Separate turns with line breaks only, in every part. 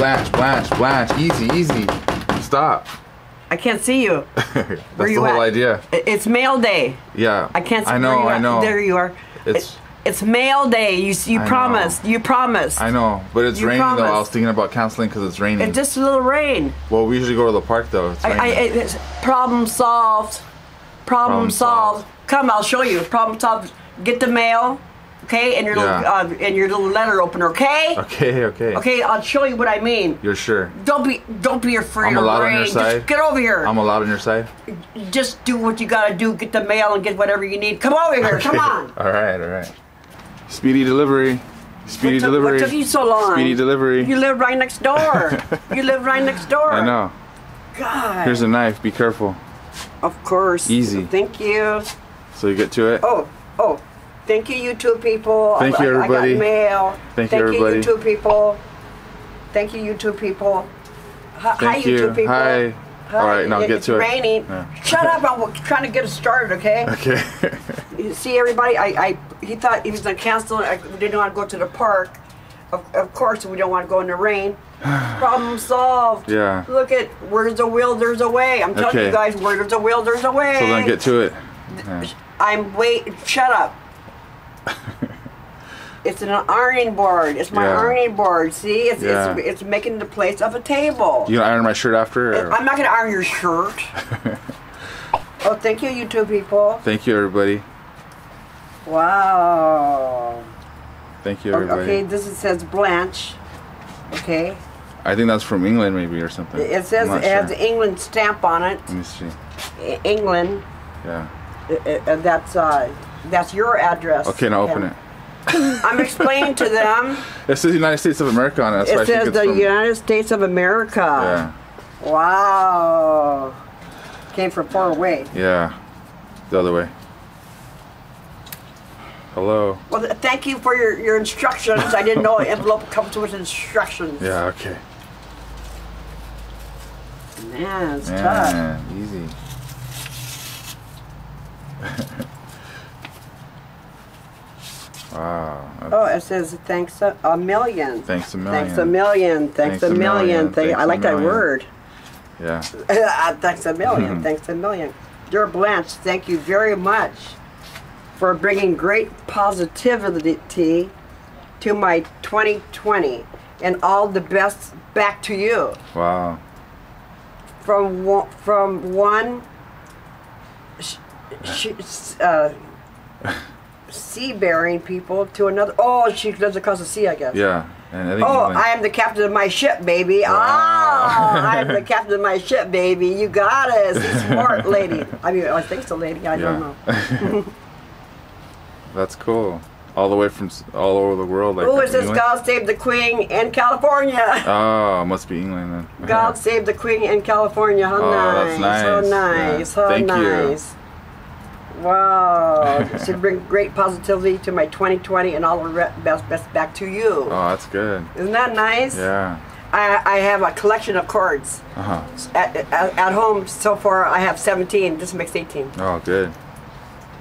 Blanche, Blanche, Blanche. Easy, easy. Stop.
I can't see you.
That's
Where
the
you
whole
at?
idea.
It's mail day.
Yeah.
I can't see you.
I know,
where you
I
at.
know.
There you are.
It's-
It- it's mail day. You you
I know.
promised. You promised.
I know, but it's
You
raining though. I was thinking about canceling because it's raining.
It's just a little rain.
well, we usually go to the park though. It's
I, I, it's problem solved. Problem,
Problem
solved.
solved.
Come, I'll show you. Problem solved. Get the mail, okay, and your
Yeah.
little uh, and your little letter opener, okay?
okay, okay.
Okay, I'll show you what I mean.
You're sure?
Don't be don't be afraid
I'm
of
allowed on your
Just get over here.
I'm allowed on your side.
Just do what you gotta do. Get the mail and get whatever you need. Come over here. Come on.
All right, all right. Speedy delivery. Speedy
What took-
delivery.
What took you so long?
Speedy delivery.
You live right next door. you live right next door.
I know.
God.
Here's a knife. Be careful.
of course.
Easy.
Thank you.
So you get to it.
Oh, oh. Thank you, YouTube people.
Thank
I,
you, everybody.
I got mail.
Thank you, everybody.
you, YouTube people. Thank you, YouTube people. Hi, hi
Thank you.
YouTube people.
Hi. All right, now
It-
get
it's
to it.
raining.
Yeah.
Shut up! I'm trying to get us started, okay?
Okay.
You see, everybody, I, I, he thought he was gonna cancel. I didn't want to go to the park. Of, of course, we don't want to go in the rain. Problem solved.
Yeah.
Look at where there's a will, there's a way. I'm telling
Okay.
you guys, where there's a will, there's a way.
so then get to it. Yeah.
I'm wait. Shut up. it's an ironing board. It's my
Yeah.
ironing board. See, it's,
Yeah.
it's it's making the place of a table.
You gonna iron my shirt after? or-
I'm not gonna iron your shirt. oh, thank you, YouTube people.
Thank you, everybody.
Wow.
Thank you, everybody.
Okay, this is, says Blanche. Okay,
I think that's from England, maybe, or something.
it says it has
sure.
England stamp on it.
Let me see.
England.
Yeah.
Uh, uh, that's uh, that's your address.
Okay, now open it.
I'm explaining to them.
It says United States of America on it. That's
It says the United States of America.
Yeah.
Wow. Came from far away.
Yeah. The other way. Hello.
Well, th- thank you for your, your instructions. I didn't know an envelope comes with instructions.
Yeah. Okay.
Man, it's tough.
Man, easy. wow.
Oh, it says thanks a, a million.
Thanks a million.
Thanks a million. Thanks,
Thanks
a million.
million.
Thank, I
Thanks a
like that word.
Yeah.
thanks a 1000000 Thanks a million. Dear Blanche, thank you very much for bringing great positivity to my 2020 and all the best back to you.
Wow.
From one, from one sh- sh- uh, sea-bearing people to another. Oh, she lives across the sea, I guess.
Yeah. And I think
Oh, I am the captain of my ship, baby. Oh, I am the captain of my ship, baby. You got it. She's smart lady. I mean, I think so, lady. I don't know.
That's cool. All the way from all over the world. Like
Who uh, is this? God save the queen in California.
Oh, must be England then.
God save the queen in California. How
Oh,
nice.
that's
How
nice.
nice.
Yeah.
How
Thank you.
Wow. Should bring great positivity to my 2020 and all the re- best best back to you.
Oh, that's good.
Isn't that nice?
Yeah.
I, I have a collection of cards.
Uh huh.
At, at, at home, so far, I have 17. This makes 18.
Oh, good.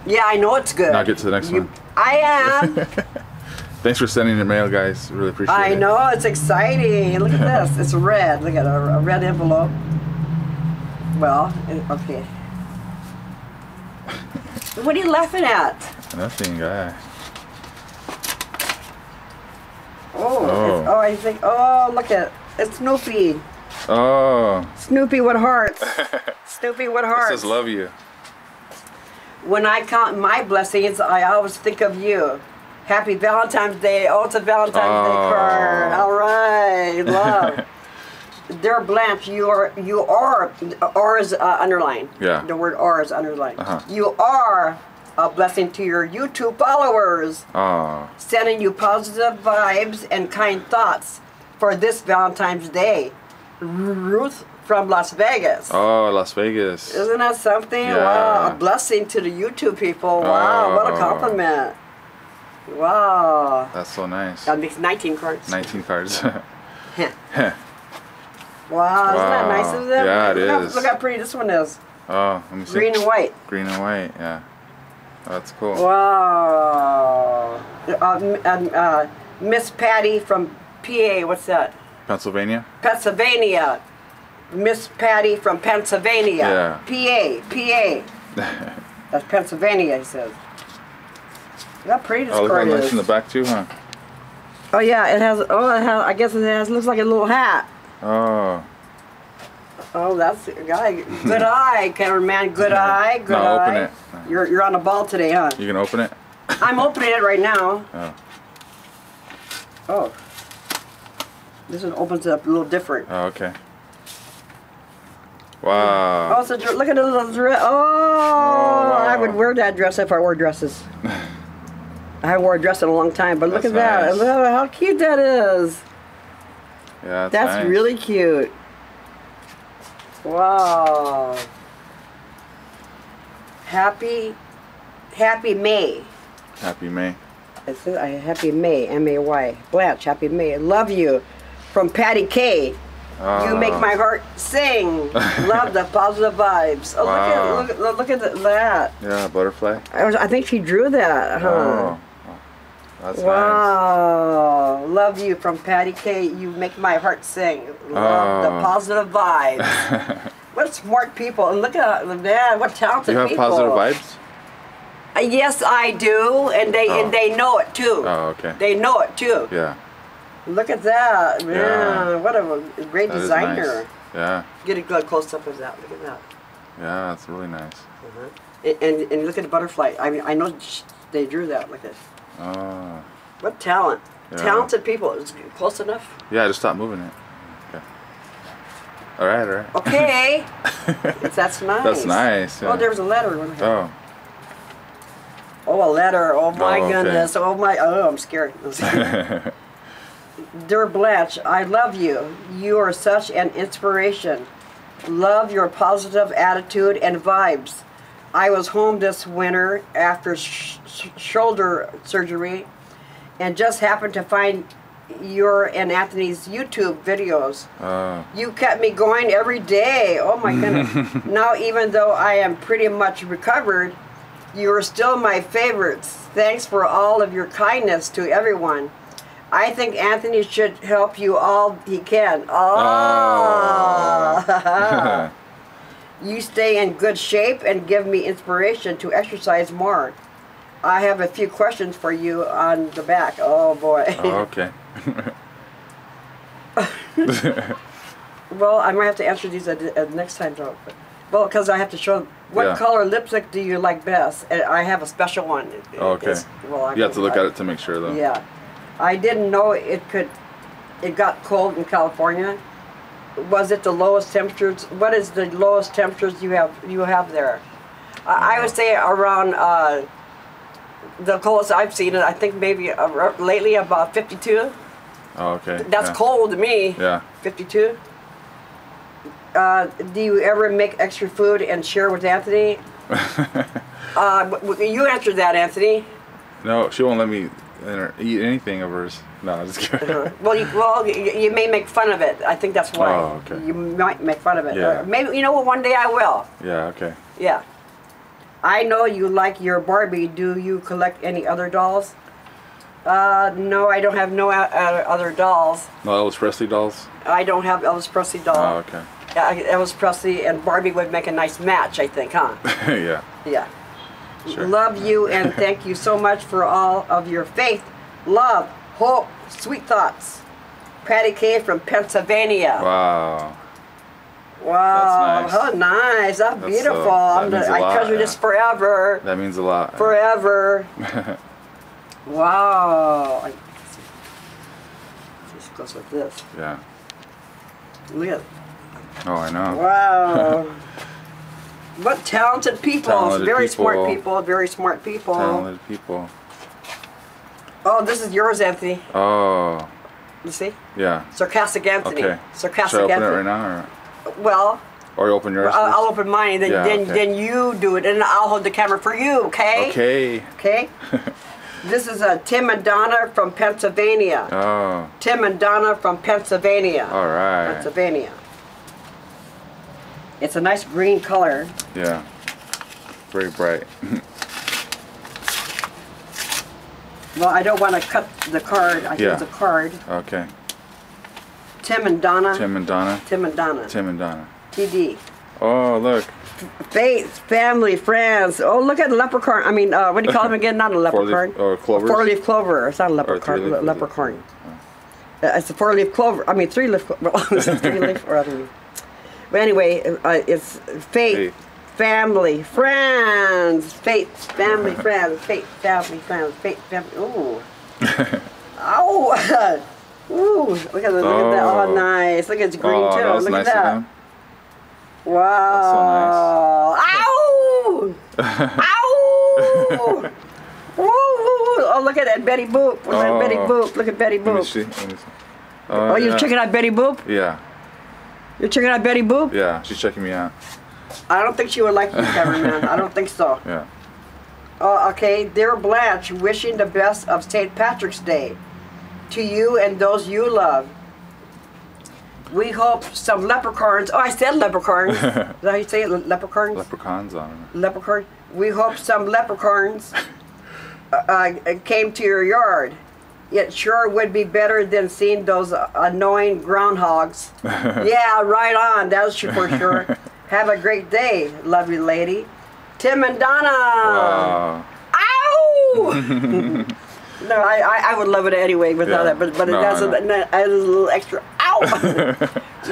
Yeah, I know it's good.
Now get to the next
You-
one.
I am.
Thanks for sending your mail, guys. Really appreciate it.
I know it's exciting. Look at this. It's red. Look at a, a red envelope. Well, okay. What are you laughing at?
Nothing, guy.
Oh,
Oh.
Oh, I think. Oh, look at it's Snoopy.
Oh,
Snoopy with hearts. Snoopy with
it
hearts.
says love you.
When I count my blessings, I always think of you. Happy Valentine's Day. Oh, it's a Valentine's Day
Oh.
card. All right, love. Dear Blanche, you are you are or is uh, underlined.
Yeah.
The word or is underlined.
Uh-huh.
You are a blessing to your YouTube followers,
Oh,
sending you positive vibes and kind thoughts for this Valentine's Day. Ruth from Las Vegas.
oh, Las Vegas.
Isn't that something?
Yeah.
Wow, a blessing to the YouTube people. Wow, what a
Oh.
compliment. Wow.
That's so nice.
That makes 19 cards.
19 cards.
Heh. wow, isn't that nice of them?
Yeah, it
look How,
is.
look how pretty this one is.
oh, let me see.
Green and white.
Green and white, yeah. Oh, that's cool.
Wow. Uh, um, uh, Miss Patty from PA, what's that?
Pennsylvania.
Pennsylvania. Miss Patty from Pennsylvania.
Yeah.
PA, PA. That's Pennsylvania, he says. Look how pretty this
Oh, look how nice
is.
in the back too, huh?
Oh yeah, it has. Oh, it has. I guess it has. Looks like a little hat.
Oh,
Oh, that's a guy. Good eye, cameraman. Good eye. Good
No,
eye.
open it.
You're you're on the ball today, huh?
you can open it.
I'm opening it right now.
Oh,
Oh. This one opens it up a little different.
oh okay.
Oh,
Wow.
so dr- look at the little dress. Oh, oh I would wear that dress if I wore dresses. I haven't worn a dress in a long time, but look
That's
at that. Look at how cute that is.
Yeah, that's,
That's
nice.
really cute. Wow. Happy, happy May.
Happy May.
It says I happy May, M A Y. Blanche, happy May. Love you, from Patty K. You make
Oh.
my heart sing. Love the positive vibes. Oh,
Wow.
look at look, look at that.
Yeah, butterfly.
I, was, I think she drew that. Huh?
Oh, that's nice.
Wow. Love you from Patty K. You make my heart sing. Love the
Oh.
positive vibes. what smart people. And look at man, what talented people.
you have
people.
positive vibes?
Uh, Yes, I do. And they
Oh.
and they know it too.
Oh, okay.
They know it too.
Yeah,
Look at that. Man,
Yeah.
what a great
that
designer.
nice. Yeah,
Get a good close up of that. Look at that.
yeah, that's really nice.
Uh And, and, and look at the butterfly. I mean, I know sh- they drew that. Look at
Oh,
what talent.
Yeah.
Talented people. Is it close enough?
yeah, just stop moving it. Okay. All right, all right.
Okay. It's- that's nice.
That's nice. Yeah.
Oh, there was a letter.
Oh,
Oh, a letter. Oh, oh my
Oh, okay.
goodness. Oh my. Oh, I'm scared. Dear Blanche, I love you. You are such an inspiration. Love your positive attitude and vibes. I was home this winter after sh- sh- shoulder surgery and just happened to find your and Anthony's YouTube videos.
oh,
You kept me going every day. Oh my goodness. now, even though I am pretty much recovered, you are still my favorites. Thanks for all of your kindness to everyone. I think Anthony should help you all he can. Oh.
oh.
you stay in good shape and give me inspiration to exercise more. I have a few questions for you on the back. Oh boy.
oh, okay.
Well, I might have to answer these at, at next time, though. But- Well, because I have to show what
Yeah.
color lipstick do you like best, and I have a special one. It-
Okay.
it's- well, I
You have to look
I-
at it to make sure, though.
Yeah, I didn't know it could. It got cold in California. Was it the lowest temperatures? What is the lowest temperatures you have you have there? I, I would say around uh, the coldest I've seen it. I think maybe uh, lately about 52.
Oh, okay.
That's
yeah.
cold to me.
Yeah.
52. Uh, do you ever make extra food and share with Anthony? uh, you answered that, Anthony.
no, she won't let me eat anything of hers. No, I'm just kidding.
Uh, well, you, well, you, may make fun of it. I think that's why.
Oh, okay.
You might make fun of it.
Yeah.
Uh, maybe you know what? One day I will.
yeah, okay.
Yeah. I know you like your Barbie. Do you collect any other dolls? Uh, no, I don't have no other dolls.
No Elvis Presley dolls?
I don't have Elvis Presley doll.
Oh, okay.
Yeah, Elvis Presley and Barbie would make a nice match, I think, huh?
yeah.
Yeah.
Sure.
Love you and thank you so much for all of your faith, love, hope, sweet thoughts. Patty K from Pennsylvania.
Wow.
Wow,
That's nice.
how nice. That's,
That's, uh,
beautiful.
that
I'm
means
gonna-
a
I
lot,
treasure this forever.
That means a lot.
Forever. wow. I, this goes with this.
Yeah.
Look at
Oh, I know.
Wow. what talented people.
Talented
very smart
people.
people. Very smart people.
Talented people.
Oh, this is yours, Anthony.
Oh,
You see?
yeah.
Sarcastic Anthony.
Okay.
Sarcastic
Should I open
Anthony.
it right now,
Well,
or, or you open yours?
I'll. I'll open mine, and then
Yeah,
then,
okay.
then you do it, and I'll hold the camera for you. Okay.
Okay.
Okay. this is uh, Tim and Donna from Pennsylvania.
Oh,
Tim and Donna from Pennsylvania.
all right.
Pennsylvania. It's a nice green color.
Yeah. Very bright.
Well, I don't want to cut the card. I think
Yeah.
it's a card.
okay.
Tim and Donna.
Tim and Donna.
Tim and Donna.
Tim and Donna.
TD.
Oh, look.
Faith, family, friends. Oh, look at the leprechaun. I mean, uh, what do you call them again? Not a leprechaun.
or clovers?
Four-leaf clover. It's not a leprechaun.
three-leaf-
leprechaun. Uh, it's a four-leaf clover. I mean, Well, it's a three-leaf. Or don't know. But anyway, uh, it's faith,
Faith.
family, friends. Faith, family, friends. Faith, family, friends. Faith, family. Ooh. oh. Ooh, look at, look at that. Oh,
Oh.
nice. Look, at it's green
oh,
too.
that was
look
nice
at that.
of them.
Wow. Ow! Ow! Woo, woo. Oh, look at that Betty Boop. Look at
Oh.
Betty Boop. Look at Betty
Let me
Boop.
see. Let me see.
Oh, you're
yeah.
checking out Betty Boop?
Yeah,
You're checking out Betty Boop?
yeah. She's checking me out.
I don't think she would like you, cameraman. I don't think so.
Yeah.
Oh, okay. Dear Blanche, wishing the best of St. Patrick's Day to you and those you love. We hope some leprechauns. Oh, I said leprechauns. Is that how you say it? Le- Leprechauns?
Leprechauns on it.
leprechaun. We hope some leprechauns uh, uh, came to your yard. It sure would be better than seeing those annoying groundhogs. yeah, right on. That's for sure. Have a great day, lovely lady. Tim and Donna.
Wow.
Ow! no, I, I, I would love it anyway without
Yeah.
that, but, but it
No,
has
I
a, it a little extra. Ow!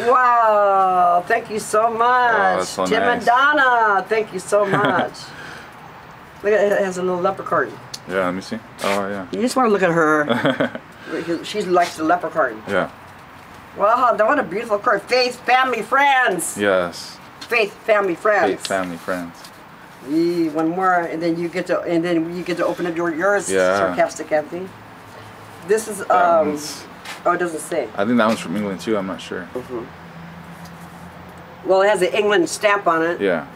wow! Thank you so much,
Oh, so
Tim and. Donna. Thank you so much. look at it, it has a little leprechaun.
Yeah, let me see. Oh, yeah.
You just want to look at her. she likes the leprechaun.
Yeah.
Wow, what a beautiful card. Faith, family, friends.
Yes.
Faith, family, friends.
Faith, family, friends.
One more, and then you get to, and then you get to open up your yours.
Yeah.
Sarcastic Anthony. This is um. Oh, it doesn't say.
I think that one's from England too. I'm not sure.
Well, it has the England stamp on it.
Yeah.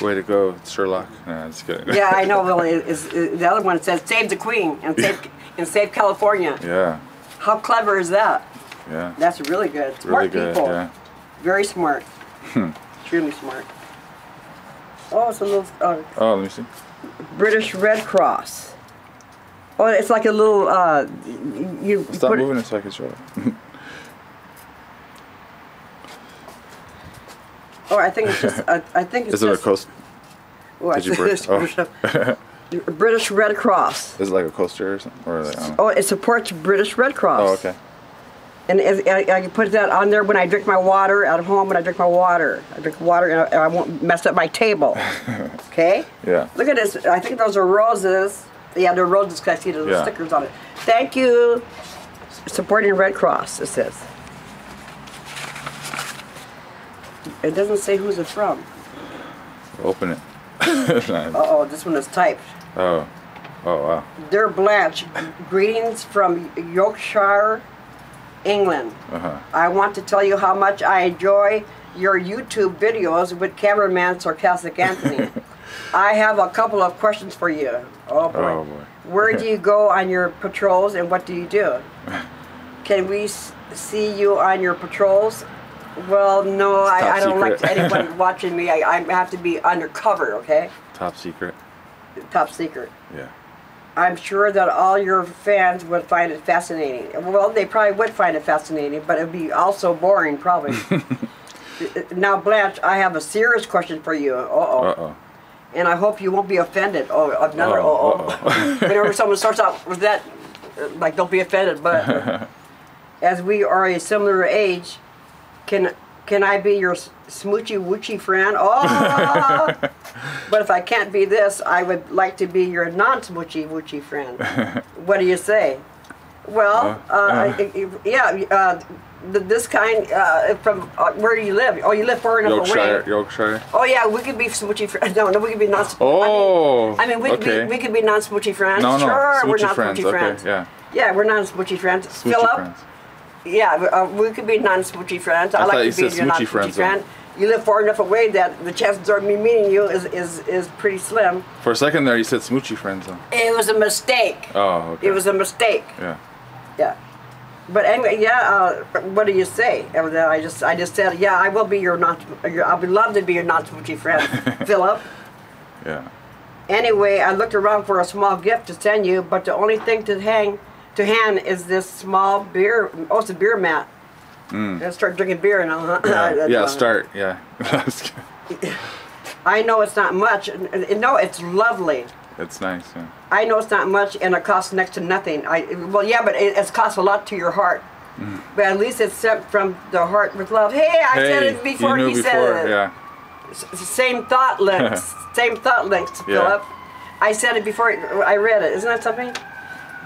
Way to go, Sherlock. Nah, just kidding.
Yeah, I know. Well, it, it, the other one says "Save the Queen" and "Save and Save California."
yeah.
How clever is that?
Yeah.
That's really good. Smart
really good.
people.
Yeah.
Very smart. Extremely smart. Oh, it's a little uh,
Oh, let me see.
British Red Cross. Oh, it's like a little. Uh, you
Stop moving it so I can show it.
Oh, I think it's just. I, I think it's
Is it a
just.
coast?
Oh,
Did you break? Oh.
British- British Red Cross.
Is it like a coaster or something? Or like, I don't know.
Oh, it supports British Red Cross.
Oh, okay.
And it, I, I can put that on there when I drink my water at home. When I drink my water, I drink water and I, and I won't mess up my table. okay.
Yeah.
Look at this. I think those are roses. Yeah, they're roses because I see the
Yeah.
stickers on it. Thank you. Supporting Red Cross. It says. It doesn't say who's it from.
Open it.
Uh oh, this one is typed.
oh. Oh, wow.
Dear Blanche, greetings from Yorkshire, England.
Uh-huh.
I want to tell you how much I enjoy your YouTube videos with cameraman Sarcastic Anthony. I have a couple of questions for you. Oh boy.
Oh, boy.
Where do you go on your patrols and what do you do? Can we s- see you on your patrols? Well, no, I, I don't like anyone watching me. I, I have to be undercover, okay?
Top secret.
Top secret.
Yeah.
I'm sure that all your fans would find it fascinating. Well, they probably would find it fascinating, but it'd be also boring, probably. now, Blanche, I have a serious question for you. Uh oh.
Uh-oh.
And I hope you won't be offended. Oh, another uh
Oh,
oh. Whenever someone starts out with that, uh, like, don't be offended. But as we are a similar age, can can I be your smoochy woochy friend? Oh! but if I can't be this, I would like to be your non-smoochy woochy friend. what do you say? Well,
Uh,
uh,
uh.
Yeah, uh, th- this kind uh, from uh, where do you live? Oh, you live far enough
Yorkshire.
away.
Yorkshire.
Oh yeah, we could be smoochy friends. No, no, we could be non.
Oh.
I mean, I mean we,
okay.
we, we could be non-smoochy friends.
no, no.
Sure, we're
Smoochy
not
friends.
smoochy
okay.
friends.
Yeah.
Yeah, we're non-smoochy friends.
Smoochy
Philip.
friends.
Yeah, uh, we could be non-smoochy friends. I,
I
like to
you
be your non-smoochy friend. You live far enough away that the chances of me meeting you is, is, is pretty slim.
For a second there, you said smoochy friends. Though.
It was a mistake.
Oh, okay.
It was a mistake.
Yeah.
Yeah. But anyway, yeah. Uh, what do you say? Uh, that I just, I just said, yeah, I will be your non. Your, I'll be love to be your non-smoochy friend, Philip.
Yeah.
Anyway, I looked around for a small gift to send you, but the only thing to hang to hand is this small beer. Oh, it's a beer mat.
Mm.
And start drinking beer now, huh?
Yeah,
I-
yeah start. Yeah.
I know it's not much. and- and No, it's lovely.
it's nice. Yeah.
I know it's not much, and it costs next to nothing. I well, yeah, but it, it's cost a lot to your heart. But at least it's sent from the heart with love. Hey, I said it before
you knew
he
before.
said it.
Yeah.
S- Same thought links. same thought links,
Yeah.
Philip. I said it before I read it. Isn't that something?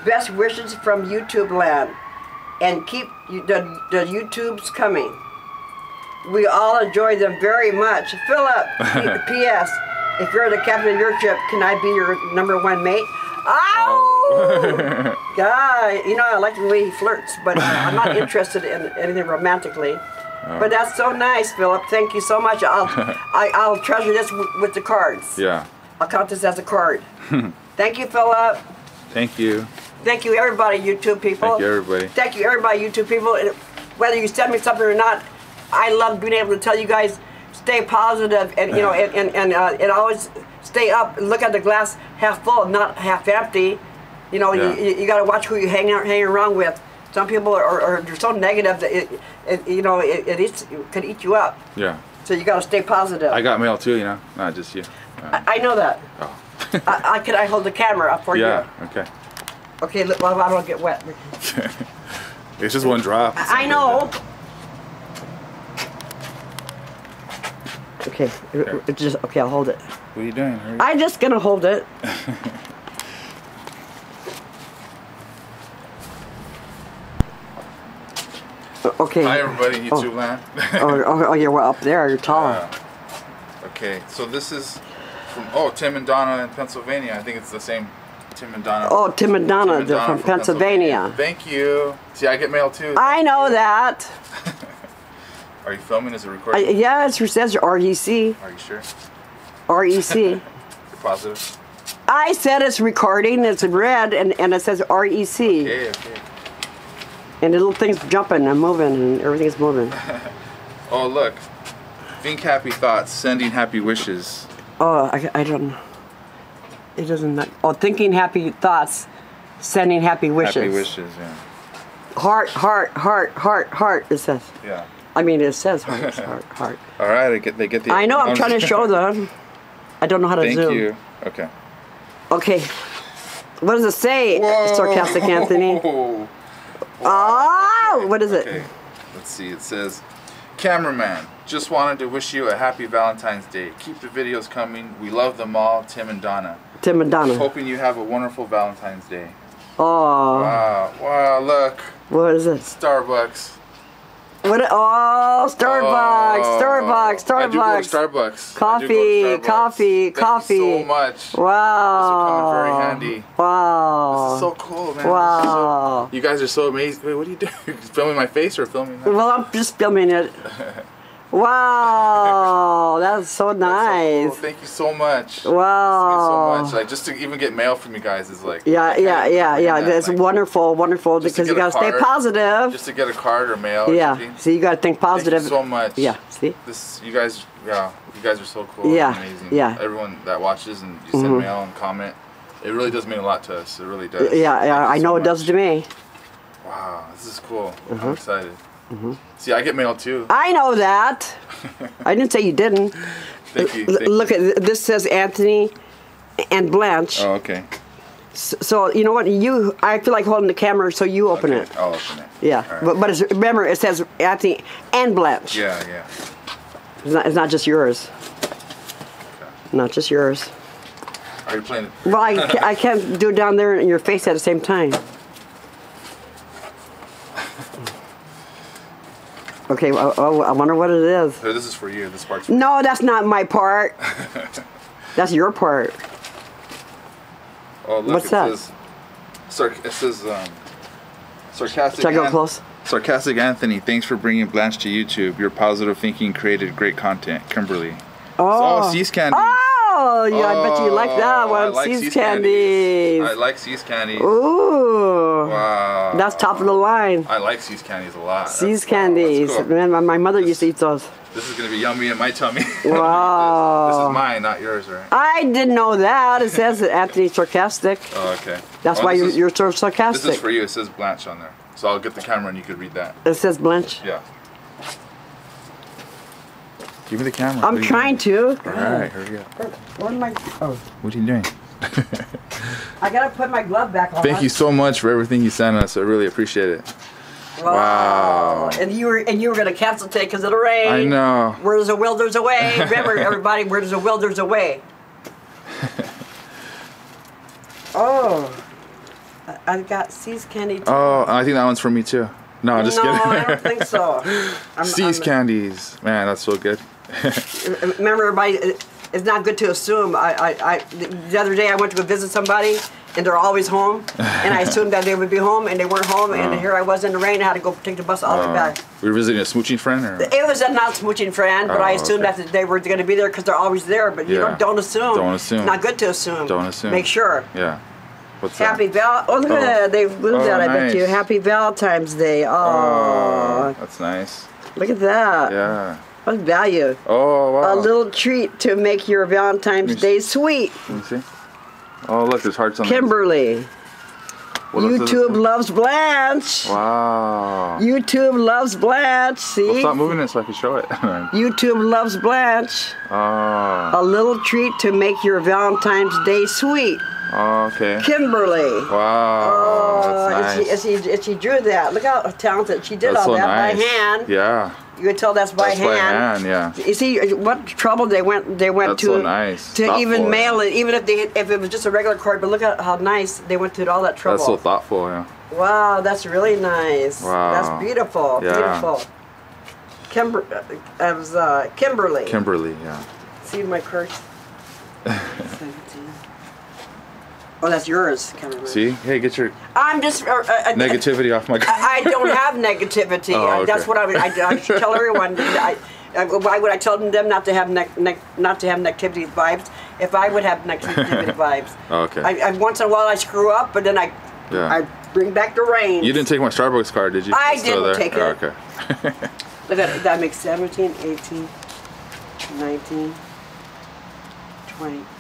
Best wishes from YouTube land, and keep the the YouTubes coming. We all enjoy them very much. Philip. P.S. If you're the captain of your ship, can I be your number one mate? Ow! Guy, you know I like the way he flirts, but uh, I'm not interested in anything romantically. Oh. But that's so nice, Philip. Thank you so much. I'll I, I'll treasure this w- with the cards.
Yeah.
I'll count this as a card. Thank you, Philip.
Thank you.
Thank you, everybody, YouTube people.
Thank you, everybody.
Thank you, everybody, YouTube people. And Whether you send me something or not, I love being able to tell you guys stay positive and you know and and and, uh, and always stay up. Look at the glass half full, not half empty. You know,
Yeah.
you, you got to watch who you hang out hang around with. Some people are, are they're so negative that it, it you know it, it, eats, it could eat you up.
Yeah.
So you got to stay positive.
I got mail too, you know, not just you. Uh,
I, I know that.
oh.
I, I can I hold the camera up for
yeah.
you.
Yeah okay.
Okay, look, well, I don't get wet.
It's just one drop.
I I know. Okay,
Okay.
it just okay. I'll hold it.
What are you doing? Hurry.
I'm just gonna hold it. okay.
Hi, everybody, YouTube land.
Oh, oh, oh, yeah, we're up there. You're tall.
Uh, okay, so this is from oh Tim and Donna in Pennsylvania. I think it's the same Tim and Donna.
oh, Tim and Donna,
Tim and
they're
Donna
from Pennsylvania.
Thank you. See, I get mail too.
I know that.
Are you filming? Is it
I,
recording?
yeah, it says REC.
Are you sure?
REC.
You're positive?
I said it's recording. It's in red, and, and it says REC.
Okay, okay.
And the little thing's jumping and moving, and everything's moving.
Oh, look. Think happy thoughts, sending happy wishes.
Oh, I, I don't. It doesn't. Oh, thinking happy thoughts, sending happy wishes.
Happy wishes, yeah.
Heart, heart, heart, heart, heart. It says.
Yeah.
I mean, it says heart, heart, heart.
All right, I get, they get the.
I know. I'm trying to show them. I don't know how to
Thank
zoom.
you. Okay.
Okay. What does it say, sarcastic Anthony?
Whoa.
Oh, what is it?
Okay. Let's see. It says, Cameraman, just wanted to wish you a happy Valentine's Day. Keep the videos coming. We love them all, Tim and Donna.
Tim and Donna.
Hoping you have a wonderful Valentine's Day.
Oh,
Wow. Wow, look.
what is it?
Starbucks.
What? Oh, Starbucks,
Oh,
Starbucks,
I do go to
Starbucks.
Starbucks. I do go to
Coffee,
Starbucks.
coffee,
Thank
coffee.
So much.
Wow.
coming very handy.
Wow.
This is so cool, man. This is so-
Wow.
you guys are so amazing. Wait, what are you doing? filming my face or filming that?
Well, I'm just filming it. Wow, that's so
That's so
nice.
cool. Thank you so much.
Wow.
Thank you so much. Like just to even get mail from you guys is like
Yeah, yeah, yeah, yeah.
that,
That's
like,
wonderful, wonderful because you gotta stay positive.
Just to get a card or mail.
Yeah,
something.
so you gotta think positive.
Thank you so much.
Yeah, see?
This you guys, yeah, you guys are so cool.
Yeah,
amazing.
yeah. Mm-hmm.
Everyone that watches and you send mail and comment, it really does mean a lot to us. It really does.
Yeah, yeah, I
so
know it does to me.
Wow, this is cool.
Mm-hmm.
I'm excited. Mm-hmm. See, I get mail too.
I know that. I didn't say you didn't.
Thank you. Thank you.
Look at this says Anthony and Blanche.
Oh, okay.
S- So you know what? You, I feel like holding the camera, so you open
okay.
it.
I'll open it.
Yeah,
right.
but but it's, remember it says Anthony and Blanche.
Yeah, yeah.
It's not, it's not just yours. Not just yours.
Are you playing?
Well, I, I can't do it down there in your face at the same time. Okay, well, oh, I wonder what it is.
This is for you. This part's.
No, that's not my part. That's your part.
Oh, look,
What's
it
that?
Says, sarc- it says um, sarcastic.
Should I go
An-
close?
Sarcastic Anthony, thanks for bringing Blanche to YouTube. Your positive thinking created great content. Kimberly.
Oh,
Oh, See's Candies.
Oh, Oh, yeah, I bet you like that
oh,
one.
I like
See's
See's
candies.
I like See's Candies.
Ooh,
Wow.
that's top of the line.
I like See's Candies a lot.
See's
That's-
candies.
that's cool.
Man, my, my mother used to eat those.
This is gonna be yummy in my tummy.
Wow.
this is mine, not yours, right?
I didn't know that. It says that Anthony's sarcastic.
Oh, okay.
That's
Oh,
why you're,
is-
you're so sarcastic.
This is for you. It says Blanche on there, so I'll get the camera and you could read that.
It says Blanche.
Yeah. Give me the camera.
I'm
What are you
trying
doing?
to.
All right, hurry up.
Where, where am I? Oh,
What are you doing?
I gotta put my glove back on.
Thank you so much for everything you sent us. I really appreciate it. Wow.
And you were and you were gonna cancel today because of the rain.
I know.
Where there's a will, there's a way. Remember, everybody, where there's a will, there's a way. oh, I- I got See's candy too.
Oh, I think that one's for me too. No, I'm just
no,
kidding.
I don't think so. I'm,
See's
I'm-
candies. Man, that's so good.
Remember, everybody, it's not good to assume. I, I, I, the other day I went to go visit somebody, and they're always home, and I assumed that they would be home, and they weren't home, and here I was in the rain. I had to go take the bus all the way
Uh,
back.
we were visiting a smooching friend, or
It was a not smooching friend, but
Oh,
I assumed
okay.
that they were going to be there because they're always there. But you
Yeah.
don't, don't assume.
Don't assume.
It's not good to assume.
Don't assume.
Make sure.
yeah. What's
Happy? Val. Oh, look
Oh.
at that. They've moved
Oh,
that. I bet you. Happy Valentine's Day. Oh,
Oh, that's nice.
look at that.
Yeah.
What value.
Oh wow.
A little treat to make your Valentine's Day sweet.
Let me see. Oh look, there's hearts on.
Kimberly.
What else does it
YouTube loves Blanche.
Wow.
YouTube loves Blanche.
Well,
See?
stop moving it so I can show it.
YouTube loves Blanche.
oh.
A little treat to make your Valentine's Day sweet.
oh. Okay.
Kimberly.
Wow.
Oh,
that's
and,
nice.
she, and, she, and she drew that. Look how talented she did
that's
all
so
that
nice.
by hand.
Yeah.
You can tell that's by
That's
hand.
by hand. Yeah.
You see what trouble they went they went
That's
to
so nice.
to
Thoughtful,
even mail it, even if they if it was just a regular card. But look at how nice they went through all that trouble.
That's so thoughtful. Yeah.
wow, that's really nice.
Wow.
that's beautiful.
Yeah.
Beautiful. Kimber, uh, was uh, Kimberly.
Kimberly. Yeah.
See my cards. Oh, that's yours.
See? Hey, get your
I'm just uh, uh, uh,
negativity off my.
I don't have negativity.
Oh,
Uh, That's what I, would- I, I should tell everyone. I, I, why would I tell them not to have ne- ne- not to have negativity vibes if I would have negativity vibes?
Oh, okay.
I, I, once in a while I screw up, but then I
Yeah.
I bring back the rain.
You didn't take my Starbucks card, did you?
I
It's
didn't take it.
Oh, okay.
Look at. That makes 17, 18, 19, 20.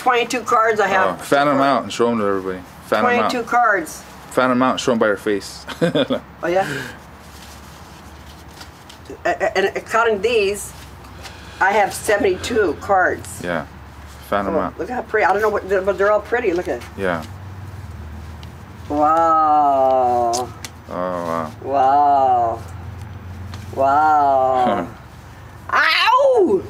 22 cards I
Oh,
have.
fan them out and show them to everybody. Fan them
22 cards.
Fan them out and show them by your face.
Oh yeah. And counting these, I have 72 cards.
yeah. Fan them
Oh,
out.
look how pretty. I don't know what, but they're all pretty. Look at.
Yeah.
Wow.
Oh wow.
Wow. Wow. Ow!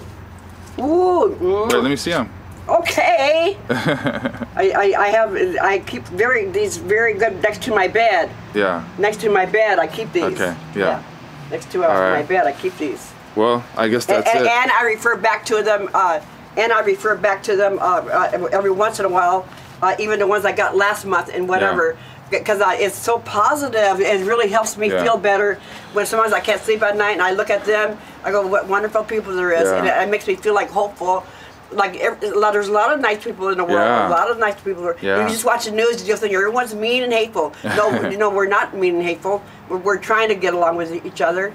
Ooh. mm,
Wait, let me see them.
Okay. I, I, I have I keep very these very good next to my bed.
Yeah.
Next to my bed, I keep these.
Okay, yeah.
Next to uh,
All
my bed, I keep these.
Well, I guess that's
and,
it.
and I refer back to them. Uh, and I refer back to them uh, uh, every once in a while, uh, even the ones I got last month and whatever. Because uh, it's so positive, it really helps me
Yeah.
feel better. When sometimes I can't sleep at night and I look at them, I go, "What wonderful people there is,"
Yeah.
and it, it makes me feel like hopeful. Like every, a lot- there's a lot of nice people in the world.
Yeah.
A lot of nice people. Are,
Yeah.
You just watch the news, and you think everyone's mean and hateful. No, you know we're not mean and hateful. We're, we're trying to get along with each other.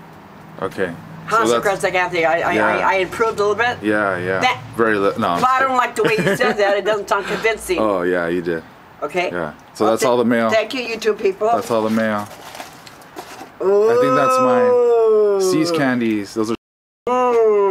Okay. So
Consequence,
that's,
I the. I, I, I, improved a little bit.
yeah, yeah.
That-
Very li- no. I'm
I don't like the way you said that. It doesn't sound convincing.
Oh yeah, you did.
okay.
Yeah. So that's all the mail.
Thank you, YouTube people.
That's all the mail. I think that's mine. See's candies. Those are.
Mm.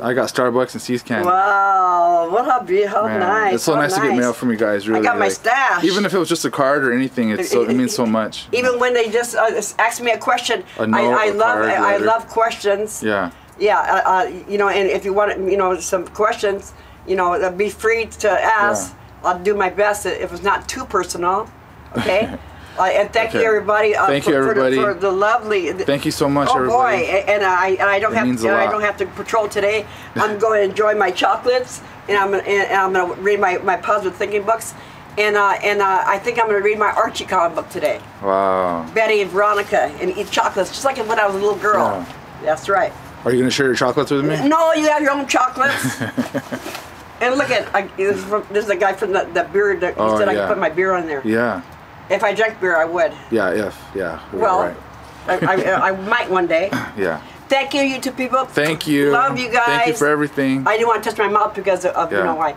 I got Starbucks and See's candy.
Wow, what a be how
Man,
nice.
It's so
how
nice, to get mail from you guys. Really.
I got my
like,
stash.
Even if it was just a card or anything, it's so, it means so much.
Even when they just uh, ask me a question,
A note,
I, love I, I love questions.
Yeah.
Yeah, uh, uh, you know, and if you want, you know, some questions, you know, uh, be free to ask. I'll do my best if it's not too personal. Okay. uh, and thank you, everybody. Uh,
Thank
for,
you,
for the-
everybody.
For the, lovely.
Thank you so much,
Oh
everybody.
boy, and I and I don't
It
have and I don't have to patrol today. I'm going to enjoy my chocolates, and I'm gonna, and I'm going to read my, my positive thinking books, and uh, and uh, I think I'm going to read my Archie comic book today.
Wow.
Betty and Veronica, and eat chocolates just like when I was a little girl. That's right.
Are you gonna share your chocolates with me?
No, you have your own chocolates. and look at I, this, is from, this is a guy from the, the beer. That he
Oh,
said I
yeah.
could put my beer on there.
Yeah.
If I drank beer, I would.
Yeah. If. Yeah.
Well,
Right.
I, I, I might one day.
Yeah.
Thank you, YouTube people.
Thank you.
Love you guys.
Thank you for everything.
I didn't want to touch my mouth because of, of you know why.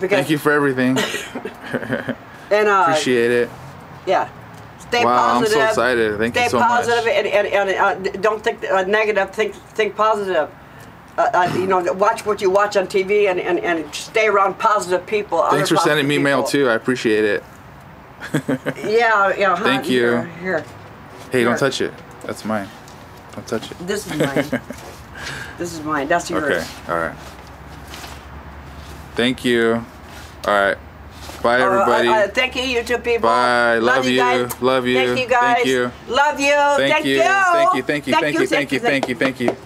Because
Thank you for everything.
and uh,
Appreciate it.
yeah. stay
Wow, I'm so
positive.
excited. Thank you
stay
so much.
positive and, and, and uh, don't think uh, negative. Think think positive. Uh, uh, you know, watch what you watch on TV and, and, and stay around positive people.
Thanks for sending
positive
me mail too. I appreciate it.
Yeah, yeah. huh,
Thank you.
Here, here.
Hey, don't touch it. That's mine. Don't touch it.
This is mine. this is mine. That's yours.
Okay. All right. Thank you. All right. Bye,
Uh,
everybody.
uh, uh, thank you, YouTube people.
Bye. Love you.
guys.
Love you.
Thank you, guys.
Thank you.
Love you.
Thank you. Thank you. Thank you. Thank you. Thank you. Thank you. Thank you.